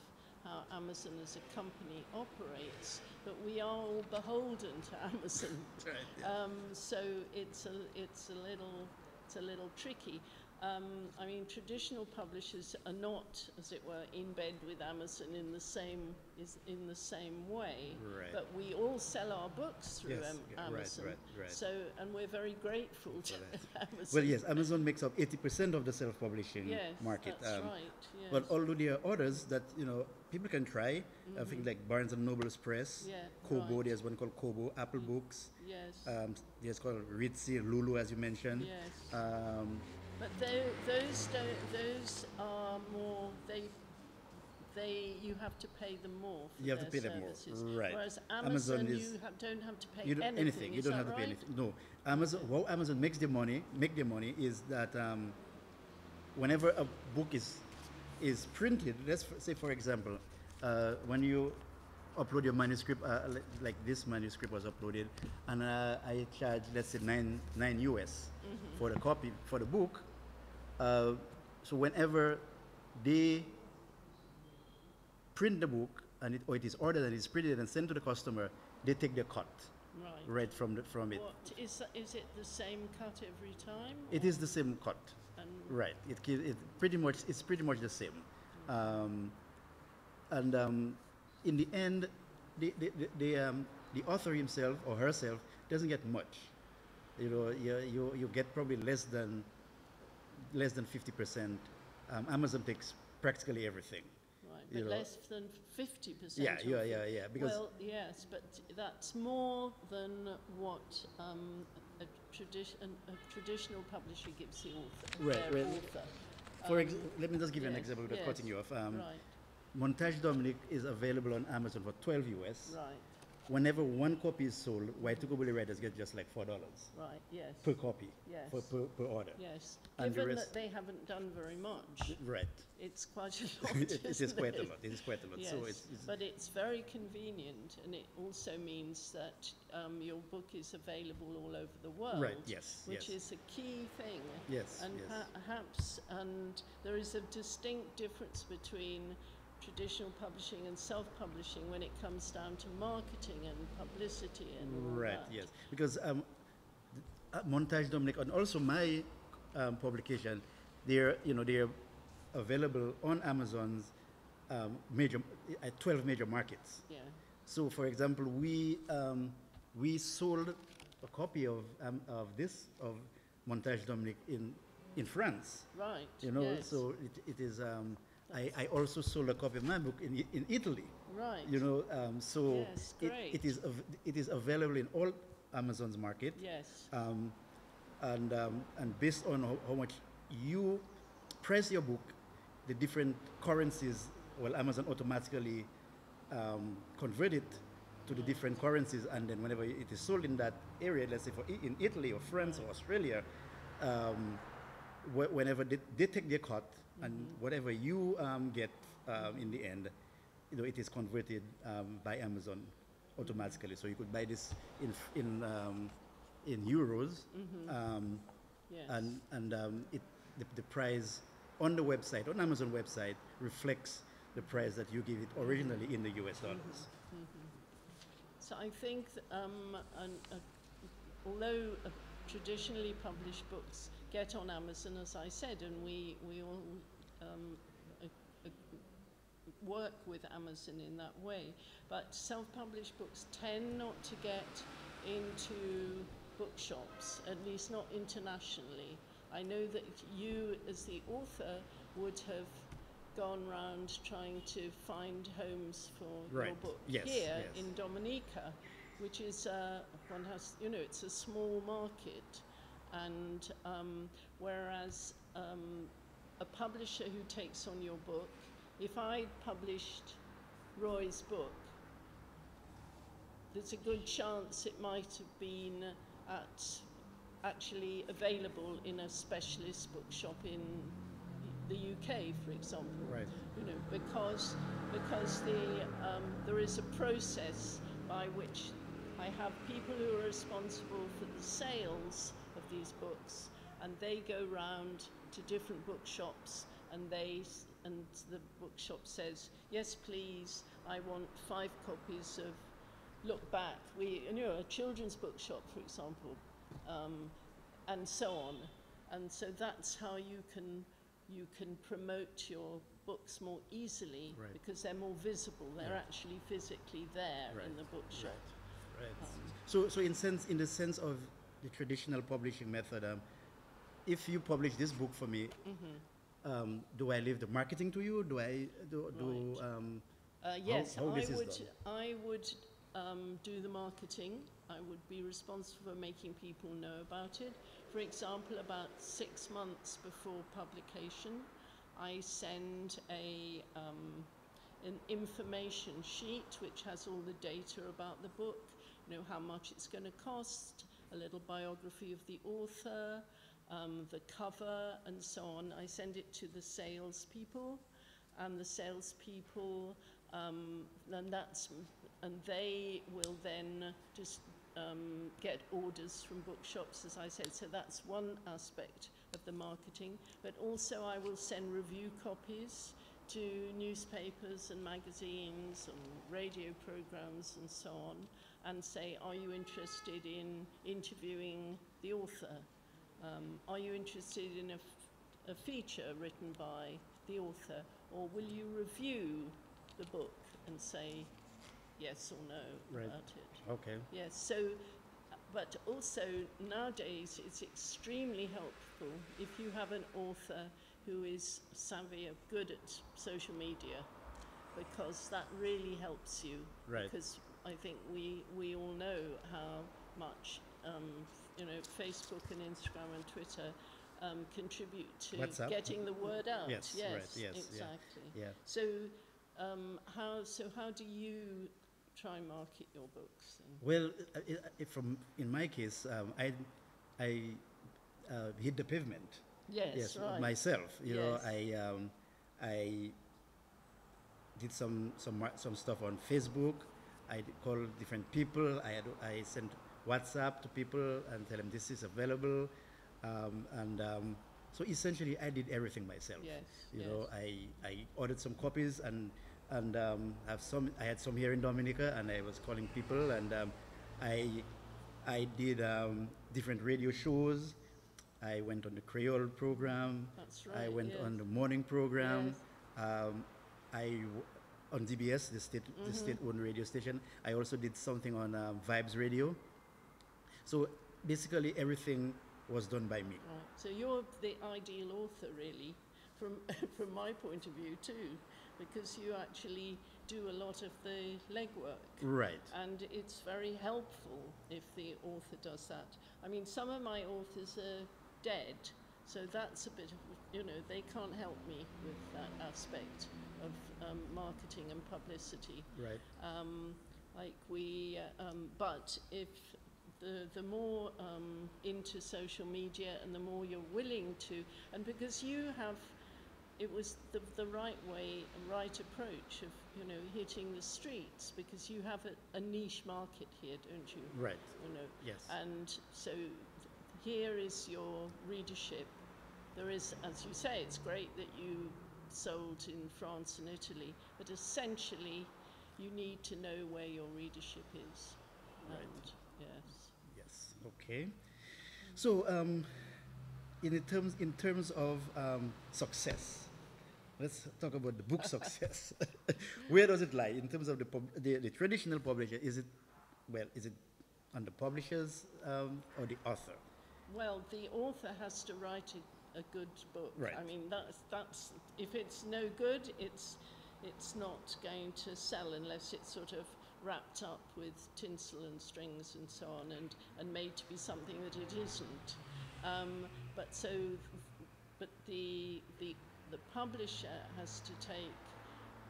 how Amazon as a company operates, but we are all beholden to Amazon. Right. Um, so it's a, it's a little, it's a little tricky. Um, I mean, traditional publishers are not, as it were, in bed with Amazon in the same is in the same way. Right. But we all sell our books through Yes, Am- Amazon. right, right. So, and we're very grateful to Amazon. Well, yes, Amazon makes up 80% of the self-publishing Yes, market. that's um, right. Yes. But although there are others that you know people can try, I think like Barnes and Noble's Press, Yeah, Kobo. There's one called Kobo, Apple Books. yes. Um, there's called Ritzy, Lulu, as you mentioned. yes. Um, But tho- those don't, those are more they they you have to pay them more for You have to pay them more, right. Whereas Amazon Amazon, is- you ha- don't have to pay you anything. anything. You is don't have to pay right? anything. No, Amazon. How Amazon makes their money, make their money is that um, whenever a book is is printed, let's f- say for example, uh, when you upload your manuscript, uh, li- like this manuscript was uploaded, and uh, I charge let's say nine nine US Mm-hmm. for the copy for the book. Uh, so whenever they print the book and it, or it is ordered and it's printed and sent to the customer, they take the cut Right. right from the, from it. What is that, is it the same cut every time? It or- is the same cut, And right? It, it pretty much it's pretty much the same, um, and um, in the end, the the the, the, um, the author himself or herself doesn't get much. You know, you you, you get probably less than less than fifty percent. Um, Amazon takes practically everything. right, but know- less than fifty percent. Yeah, yeah, yeah, yeah. Because well, yes, but that's more than what um, a, tradi- an, a traditional publisher gives the author. Right, well, author. for Um, let me just give you an yes, example without yes, cutting you off. Um, right, Montage Dominic is available on Amazon for 12 US. right, Whenever one copy is sold, Waitukubuli writers get just like four dollars right. Yes. per copy, Yes. for, per, per order. Yes. And the Given rest- that they haven't done very much, Right. it's quite a lot. it, it is quite a it? lot. It is quite a lot. Yes, So it's, it's but it's very convenient, and it also means that um, your book is available all over the world. Right, yes, Which yes. is a key thing. Yes, And yes. per- perhaps, and there is a distinct difference between traditional publishing and self-publishing when it comes down to marketing and publicity and right. Yes. Because um, uh, Montage Dominic and also my um, publication, they're you know they're available on Amazon's um, major at 12 major markets. Yeah. So, for example, we um, we sold a copy of um, of this of Montage Dominic in in France. Right. You know, yes. so it, it is. I, I also sold a copy of my book in in Italy. Right. You know, um, so Yes, it, it is it is available in all Amazon's market. Yes. Um, and um, and based on how, how much you price your book, the different currencies, well, Amazon automatically um, convert it to the different currencies, and then whenever it is sold in that area, let's say for I- in Italy or France or Australia, um, wh- whenever they, they take their cut, and whatever you um, get um, in the end, you know, it is converted um, by Amazon automatically. So you could buy this in in um, in euros, um, Yes. and and um, it the, the price on the website on Amazon website reflects the price that you give it originally in the U.S. dollars. So I think, th- um, an, uh, although uh, traditionally published books get on Amazon, as I said, and we, we all um, work with Amazon in that way, but self-published books tend not to get into bookshops, at least not internationally. I know that you, as the author, would have gone round trying to find homes for your Right. book Yes, here yes. in Dominica, which is uh, one has you know it's a small market, and um, whereas um, a publisher who takes on your book, if I published Roy's book, there's a good chance it might have been at actually available in a specialist bookshop in the UK, for example. Right. You know, because because the um, there is a process by which I have people who are responsible for the sales of these books, and they go round to different bookshops, and they and the bookshop says, yes, please, I want five copies of Look Back. We, you know, a children's bookshop, for example, um, and so on. And so that's how you can you can promote your books more easily Right. because they're more visible. They're Yeah. actually physically there in the bookshop. Right. So, so in sense, in the sense of the traditional publishing method, um, if you publish this book for me, Mm-hmm. um, do I leave the marketing to you? Do I do, do Right. um, Uh, yes, how I this is would. I would um, do the marketing. I would be responsible for making people know about it. For example, about six months before publication, I send a um, an information sheet which has all the data about the book. You know how much it's going to cost, a little biography of the author, um, the cover, and so on. I send it to the salespeople and the salespeople, um, and that's, and they will then just um, get orders from bookshops, as I said. So that's one aspect of the marketing. But also, I will send review copies to newspapers and magazines and radio programs and so on, and say, are you interested in interviewing the author? Um, are you interested in a, f- a feature written by the author, or will you review the book and say yes or no Right. about it? okay? Yes, so, but also nowadays it's extremely helpful if you have an author who is savvy or good at social media, because that really helps you. Right. Because I think we, we all know how much, um, you know, Facebook and Instagram and Twitter um, contribute to WhatsApp. getting the word out. Yes, yes, right, yes, exactly. Yeah. So, um, how so? How do you try and market your books? then? Well, uh, i- i- from in my case, um, I I uh, hit the pavement. Yes, right. myself. You know, Yes. I um, I did some some some stuff on Facebook. I called different people. I I sent WhatsApp to people and tell them this is available, um, and um, so essentially I did everything myself. Yes, You yes. know, I, I ordered some copies and and um, have some. I had some here in Dominica, and I was calling people, and um, I I did um, different radio shows. I went on the Creole program. That's right. I went yes. on the morning program. Um, I on DBS, the state Mm-hmm. the state-owned radio station. I also did something on um, Vibes Radio. So basically, everything was done by me. Right. So you're the ideal author, really, from from my point of view too, because you actually do a lot of the legwork. Right. And it's very helpful if the author does that. I mean, some of my authors are dead, so that's a bit of, you know, they can't help me with that aspect of um, marketing and publicity. Right. Um, like we, uh, um, but if the the more um, into social media and the more you're willing to, and because you have, it was the the right way, right approach of you know hitting the streets because you have a, a niche market here, don't you? Right. You know, Yes. and so here is your readership. There is, as you say, it's great that you sold in France and Italy, but essentially, you need to know where your readership is. Right. And yes. Yes. Okay. So, um, in the terms in terms of um, success, let's talk about the book success. Where does it lie in terms of the, pub- the the traditional publisher? Is it well? Is it on the publishers um, or the author? Well, the author has to write a, a good book. Right. I mean, that's, that's if it's no good, it's it's not going to sell unless it's sort of wrapped up with tinsel and strings and so on, and and made to be something that it isn't. Um, but so, but the the the publisher has to take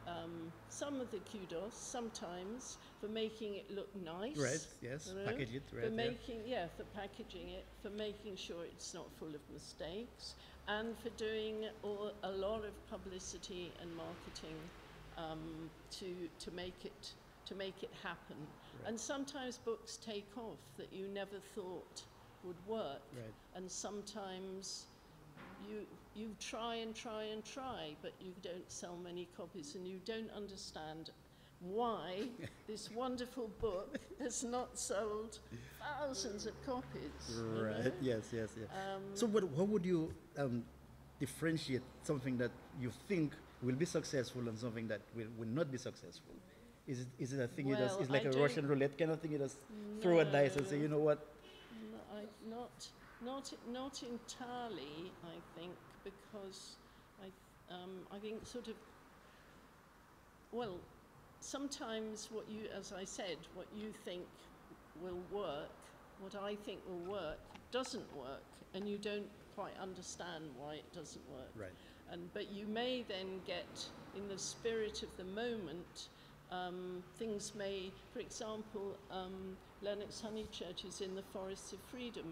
um, some of the kudos sometimes for making it look nice. Right, yes, you know, package it, for right, yeah. making yeah for packaging it for making sure it's not full of mistakes and for doing all, a lot of publicity and marketing um, to to make it to make it happen Right. and sometimes books take off that you never thought would work Right. and sometimes you you try and try and try but you don't sell many copies and you don't understand why this wonderful book has not sold thousands of copies you Right. know? Yes, yes, yes. Um, So, what, how would you um, differentiate something that you think will be successful and something that will, will not be successful? Is it, is it a thing you just, Well, it's like I a Russian roulette kind of thing? You just throw a dice and say, you know what? No, I, not, not, not entirely, I think, because I, um, I think sort of, well, sometimes what you, as I said, what you think will work, what I think will work, doesn't work, and you don't quite understand why it doesn't work. Right. And, but you may then get, in the spirit of the moment, um, things may, for example, um, Lennox Honeychurch is in the Forests of Freedom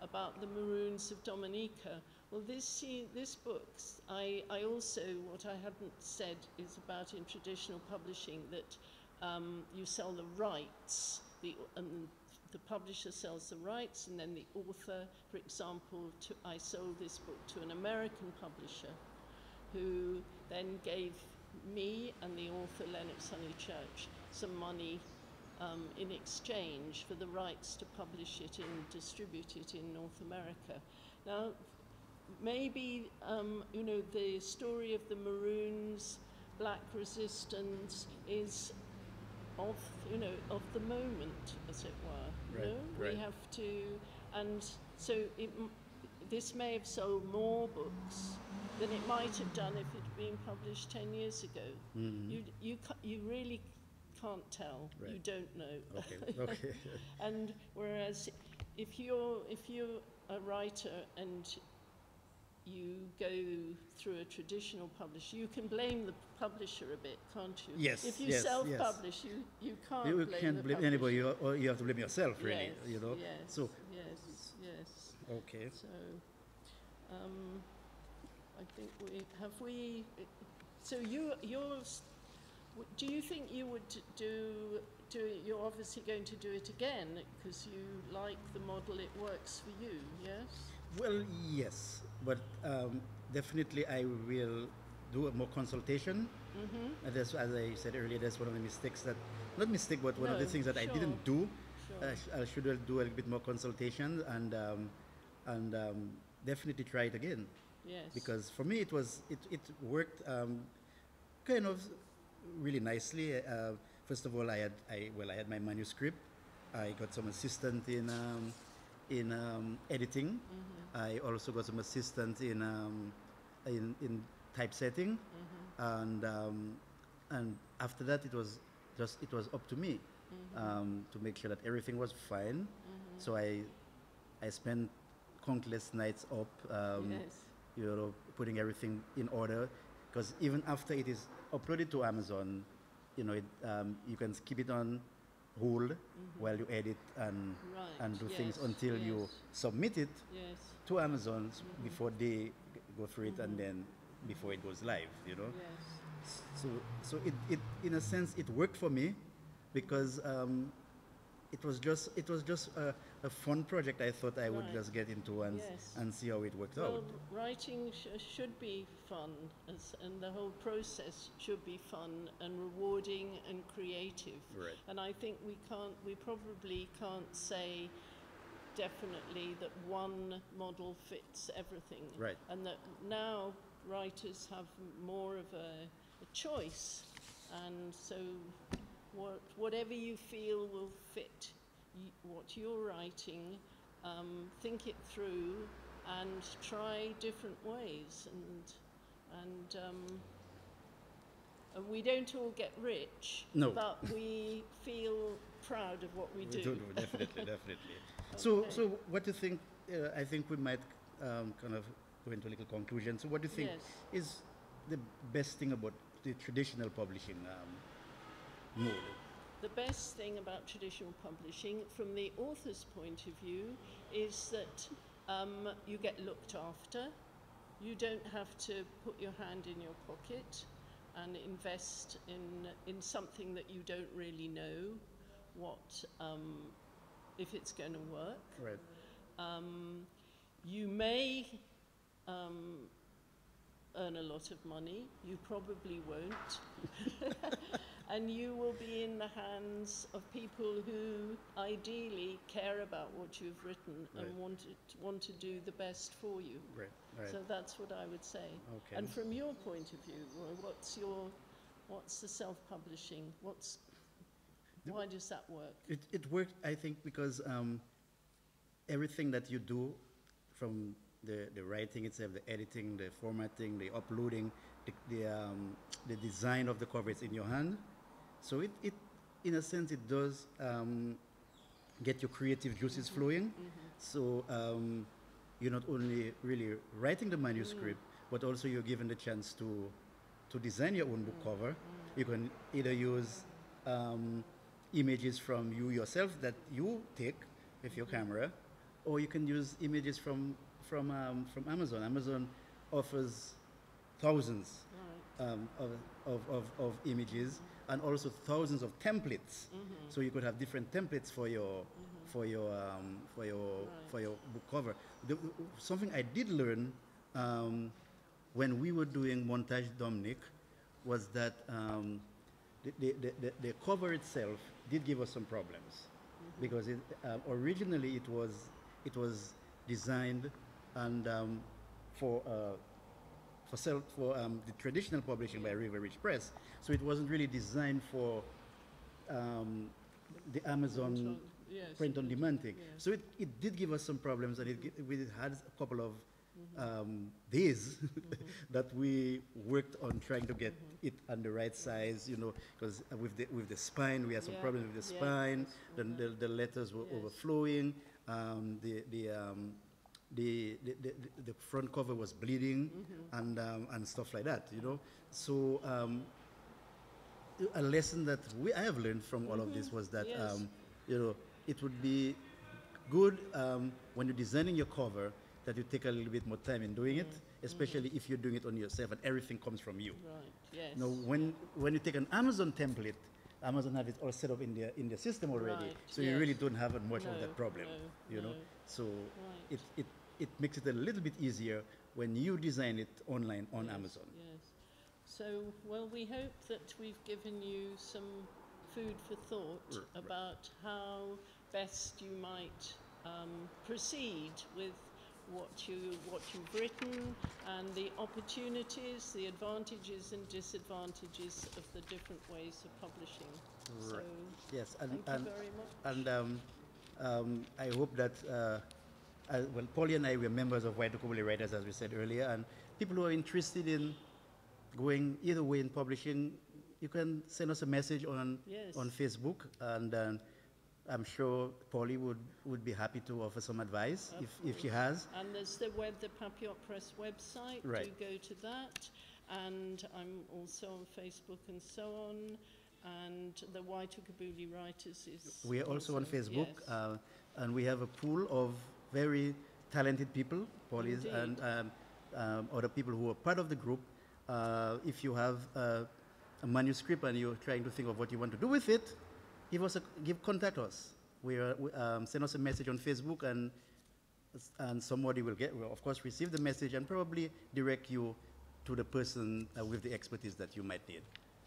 about the Maroons of Dominica. Well, this, this book, I, I also, what I hadn't said is about in traditional publishing that um, you sell the rights, the, and the publisher sells the rights, and then the author, for example, to, I sold this book to an American publisher who then gave me and the author Lennox Honeychurch some money um, in exchange for the rights to publish it and distribute it in North America. Now, maybe um, you know the story of the Maroons, Black Resistance is of you know of the moment, as it were. Right, know? right. We have to, and so it, this may have sold more books than it might have done if it had been published 10 years ago. Mhm. You, you, you really can't tell. You don't know. Okay, okay. and whereas if you're, if you're a writer and you go through a traditional publisher, you can blame the publisher a bit, can't you? Yes, If you yes, yes. self-publish, you, you can't you blame can't blame publisher. anybody, you, or you have to blame yourself, really, yes, you know? Yes, So, yes, yes. okay. So, um, I think we have we. So you yours. Do you think you would do do it? You're obviously going to do it again because you like the model. It works for you. Yes. Well, yes, but um, definitely I will do a more consultation. Mm-hmm. That's, as I said earlier, that's one of the mistakes that, not mistake, but one of the things that I didn't do. Sure. I, sh- I should do a bit more consultation and um, and um, definitely try it again yes. because for me it was it, it worked um, kind of really nicely. Uh, first of all, I had I well I had my manuscript. I got some assistant in um, in um, editing. Mm-hmm. I also got some assistant in um, in, in typesetting, Mm-hmm. and um, and after that it was just it was up to me Mm-hmm. um, to make sure that everything was fine. So I I spent countless nights up, um, yes. you know, putting everything in order. Because even after it is uploaded to Amazon, you know, it, um, you can keep it on hold while you edit and Mm-hmm. Right. and do things yes, until you submit it Yes. to Amazon s- before they go through it and then before it goes live, you know. Yes. So, so it, it, in a sense, it worked for me because um, it was just, it was just a, a fun project. I thought I would Right. just get into and, Yes. and see how it worked Well, out. writing sh- should be fun, as, and the whole process should be fun and rewarding and creative. Right. And I think we can't, we probably can't say definitely that one model fits everything. Right. And that now writers have more of a, a choice, and so what, whatever you feel will fit what you're writing, um, think it through and try different ways and and um, and we don't all get rich, No. but we feel proud of what we, We do. do, do, definitely, definitely. So, so what do you think? Uh, I think we might um, kind of go into a little conclusion. So, what do you think Yes. is the best thing about the traditional publishing um, mode. The best thing about traditional publishing, from the author's point of view, is that um, you get looked after. You don't have to put your hand in your pocket and invest in, in something that you don't really know what, um, if it's going to work. Right. Um, you may um, earn a lot of money. You probably won't. and you will be in the hands of people who ideally care about what you've written Right. and want, it, want to do the best for you. Right. Right. So that's what I would say. okay. And from your point of view, what's your, what's the self-publishing? What's, why does that work? It, it worked, I think, because um, everything that you do from the, the writing itself, the editing, the formatting, the uploading, the, the, um, the design of the cover is in your hand. So it, it in a sense, it does um, get your creative juices flowing. So um, you're not only really writing the manuscript, but also you're given the chance to, to design your own book cover. You can either use um, images from you yourself that you take with your camera, or you can use images from from um, from Amazon. Amazon offers thousands um, of, of, of, of images and also thousands of templates. Mm-hmm. So you could have different templates for your for your um, for your Right. for your book cover. The, something I did learn um, when we were doing montage Dominic was that um, the, the, the, the, cover itself did give us some problems because it, uh, originally it was it was designed and um, for uh, for self for um, the traditional publishing by River Ridge Press. So it wasn't really designed for um, the Amazon Print on- yes, print on demand thing. yes. So it, it did give us some problems, and it, we had a couple of Mm-hmm. um, days that we worked on trying to get Mm-hmm. it on the right size, you know, because with the with the spine we had some Yeah, problems with the yeah, spine. yes, Then mhm. the, the letters were overflowing. Um, the the, um, the, the, the the front cover was bleeding Mm-hmm. and um, and stuff like that, you know. So um, a lesson that we I have learned from all of this was that Mm-hmm. Yes. um, you know it would be good um, when you're designing your cover that you take a little bit more time in doing it, Mm-hmm. especially if you're doing it on yourself and everything comes from you. Right, yes. Now, when when you take an Amazon template, Amazon have it all set up in their in their system already, Right, so you really don't have much of that problem, no, you know. no. So Right. it, it it makes it a little bit easier when you design it online on Yes, Amazon. Yes. So, well, we hope that we've given you some food for thought right. about how best you might um, proceed with what you what you've written and the opportunities, the advantages and disadvantages of the different ways of publishing. So, Right. Yes, and thank and you very much. And um, um, I hope that, uh, uh, well, Polly and I were members of Waitukubuli Writers, as we said earlier, and people who are interested in going either way in publishing, you can send us a message on, Yes. on Facebook, and um, I'm sure Polly would, would be happy to offer some advice Of if, if she has. And there's the web, the Papillote Press website. Right. Do go to that. And I'm also on Facebook and so on. And the Waitukubuli Writers is. We are also on Facebook, yes. uh, and we have a pool of very talented people, Polly's and um, um, other people who are part of the group. Uh, if you have uh, a manuscript and you're trying to think of what you want to do with it, give us a give contact us. We are, we, um, send us a message on Facebook, and and somebody will get will of course receive the message and probably direct you to the person uh, with the expertise that you might need.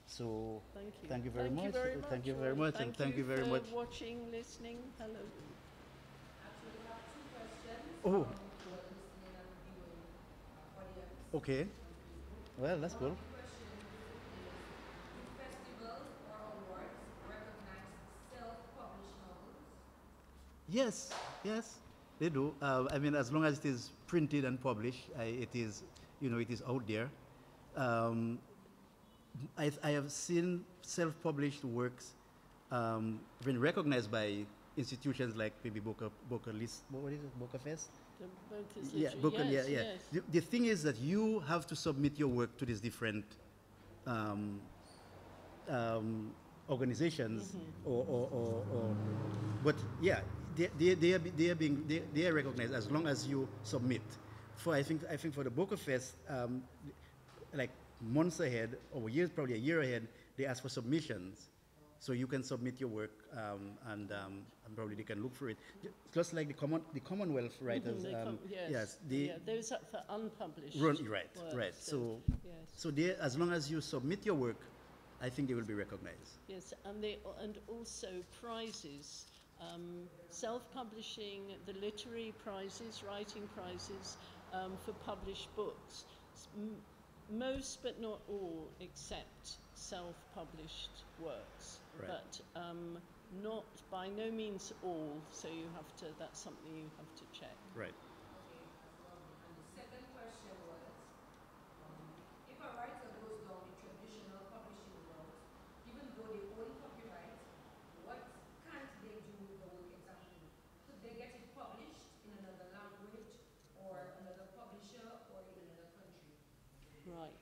So Thank you. thank you very much. You very much. Thank you very much, and thank you very for much. watching, listening. Hello. Oh. Okay. Well, that's cool. festivals or awards recognize self-published novels? Yes, yes, they do. Uh, I mean, as long as it is printed and published, I, it is, you know, it is out there. Um, I, I have seen self-published works um, been recognized by institutions like maybe Boca, Bocas Lit, what is it, Boca Fest? The Yeah, Boca, yes, yeah, yeah. yes. The, the thing is that you have to submit your work to these different um, um, organizations or, or, or, or, but yeah, they, they, they, are, they, are being, they, they are recognized as long as you submit. For, I think, I think for the Boca Fest, um, like months ahead, or years, probably a year ahead, they ask for submissions. So you can submit your work, um, and, um, and probably they can look for it. Just like the common, the Commonwealth writers, Mhm, they um, come- yes, yes, they, yeah, those are for unpublished. Run, right, works, right. So, yes. so they, as long as you submit your work, I think they will be recognized. Yes, and they and also prizes, um, self-publishing, the literary prizes, writing prizes um, for published books. M- most, but not all, accept self-published works, Right. but um, not by no means all. So you have to. That's something you have to check. Right. Um, and the second question was, if a writer goes down the traditional publishing route, even though they own copyright, what can't they do with the work exactly? They get it published in another language, or another publisher, or in another country? Right.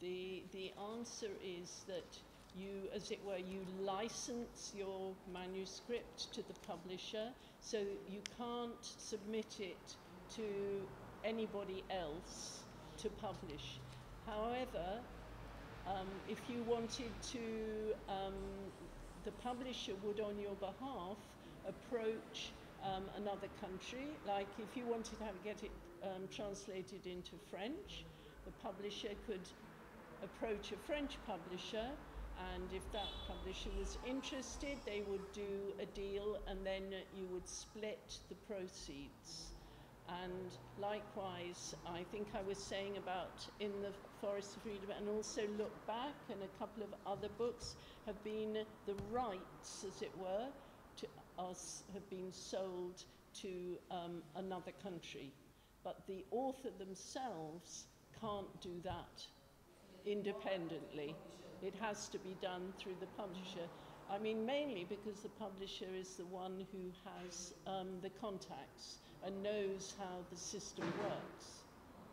The the answer is that you, as it were, you license your manuscript to the publisher, so you can't submit it to anybody else to publish. However, um, if you wanted to, um, the publisher would, on your behalf, approach um, another country. Like if you wanted to have, get it um, translated into French, the publisher could approach a French publisher, and if that publisher was interested, they would do a deal, and then you would split the proceeds. And likewise, I think I was saying about in the Forest of Freedom, and also Look Back, and a couple of other books have been the rights, as it were, to us have been sold to um, another country, but the author themselves can't do that independently. It has to be done through the publisher. I mean, mainly because the publisher is the one who has um, the contacts and knows how the system works.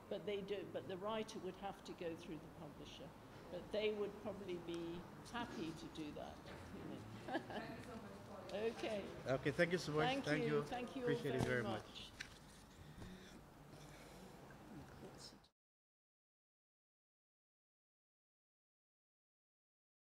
But they do. But the writer would have to go through the publisher. But they would probably be happy to do that. You know. Thank you so much, okay. Okay, thank you so much. Thank, you. Thank you all Appreciate very, it very much. much.